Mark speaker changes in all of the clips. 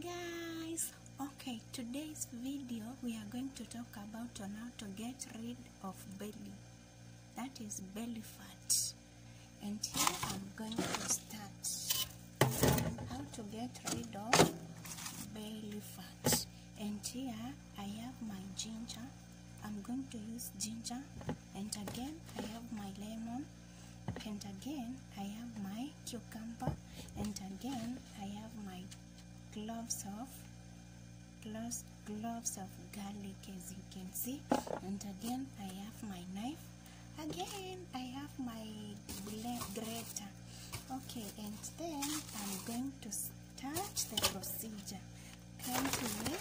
Speaker 1: Guys! Okay, today's video we are going to talk about on how to get rid of belly. That is belly fat. And here I'm going to start how to get rid of belly fat. And here I have my ginger. I'm going to use ginger. And again I have my lemon. And again I have my cucumber. And again I have my gloves of gloves gloves of garlic as you can see. And again I have my knife. Again I have my grater. Okay and then I'm going to start the procedure. Kindly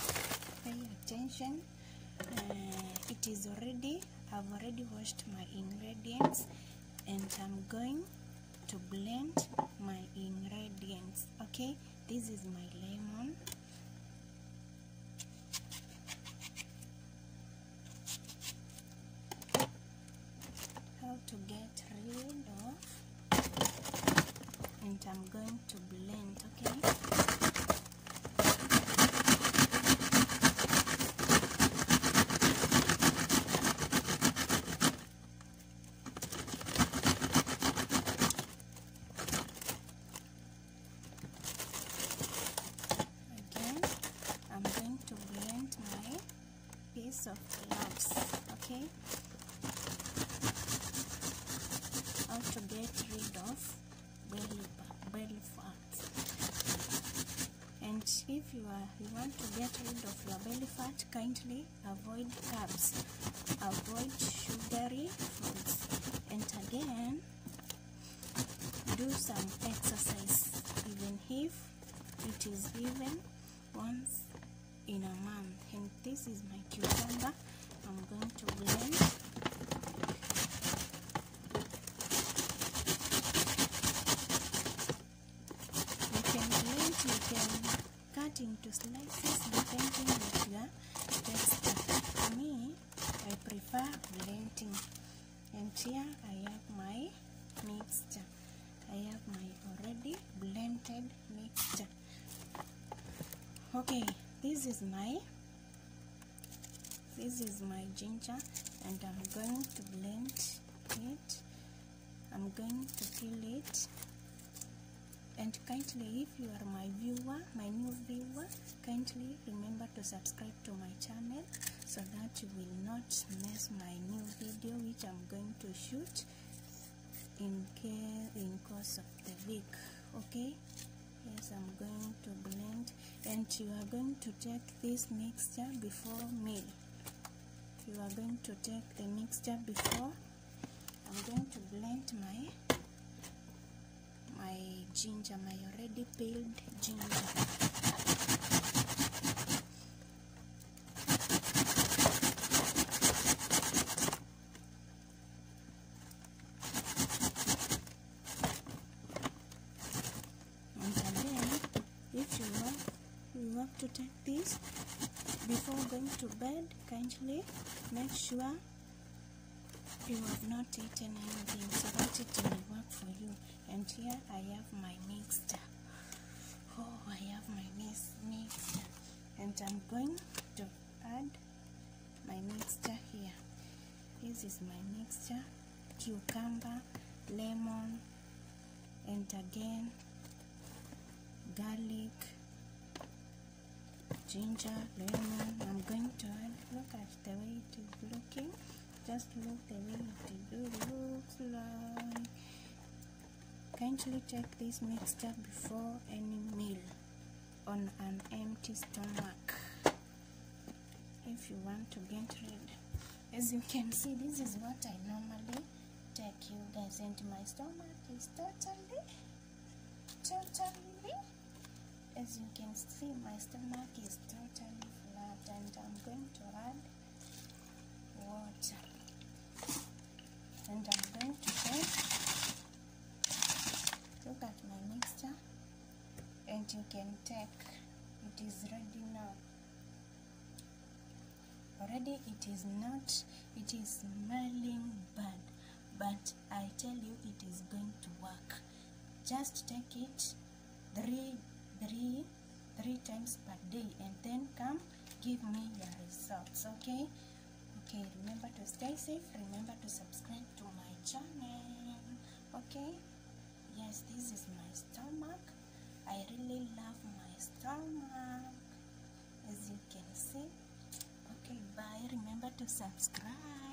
Speaker 1: pay attention. Uh, it is already I've already washed my ingredients and I'm going to blend my ingredients. Okay this is my lemon. How to get rid of and I'm going to blend okay again I'm going to blend my piece of gloves okay how to get rid of belly belly fat and if you are you want to get rid of your belly fat kindly avoid carbs. Avoid sugary foods. And again do some exercise even if it is even once in a month. And this is my cucumber. I'm going to blend you can blend you can cut into slices depending taste for me. I prefer blending and here i have my mixture. I have my already blended mixture. Okay this is my this is my ginger and i'm going to blend it. I'm going to peel it and kindly if you are my viewer my new viewer kindly remember to subscribe to my channel so that you will not miss my new video which i'm going to shoot in care in course of the week okay? Yes i'm going to blend. And you are going to take this mixture before meal. You are going to take the mixture before. I'm going to blend my my ginger my already peeled ginger. And again if you want you have to take this before going to bed. Kindly make sure you have not eaten anything so that it will work for you. And here I have my mixture. Oh I have my mix mixture. And I'm going to add my mixture here. This is my mixture. Cucumber lemon and again garlic ginger lemon. I'm going to add look at the way it is looking just look the way it looks like kindly take this mixture before any meal on an empty stomach? If you want to get rid as you can see this is what i normally take you guys and my stomach is totally totally as you can see my stomach is totally flat and i'm going to add water and i'm going to take look at my mixture and you can take it is ready now. Already it is not it is smelling bad but i tell you it is going to work. Just take it three three three times per day and then come give me your results okay okay remember to stay safe remember to subscribe to my channel. Okay? Yes this is my stomach i really love my stomach as you can see. Okay bye. Remember to subscribe